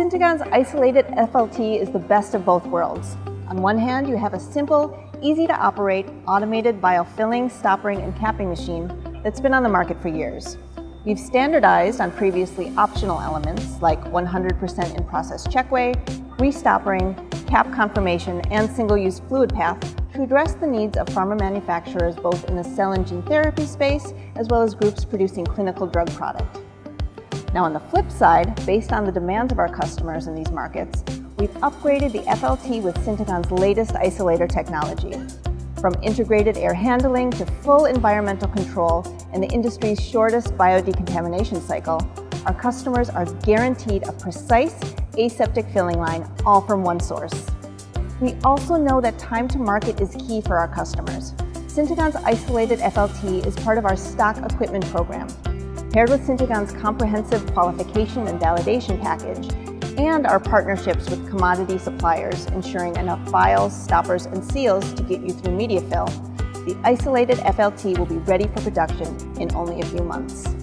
Syntegon's isolated FLT is the best of both worlds. On one hand, you have a simple, easy to operate, automated vial filling, stoppering, and capping machine that's been on the market for years. We've standardized on previously optional elements like 100% in-process checkweigh, restoppering, cap conformation, and single-use fluid path to address the needs of pharma manufacturers both in the cell and gene therapy space as well as groups producing clinical drug product. Now on the flip side, based on the demands of our customers in these markets, we've upgraded the FLT with Syntegon's latest isolator technology. From integrated air handling to full environmental control and the industry's shortest biodecontamination cycle, our customers are guaranteed a precise aseptic filling line all from one source. We also know that time to market is key for our customers. Syntegon's isolated FLT is part of our stock equipment program, paired with Syntegon's comprehensive qualification and validation package, and our partnerships with commodity suppliers, ensuring enough vials, stoppers, and seals to get you through media fill, the isolated FLT will be ready for production in only a few months.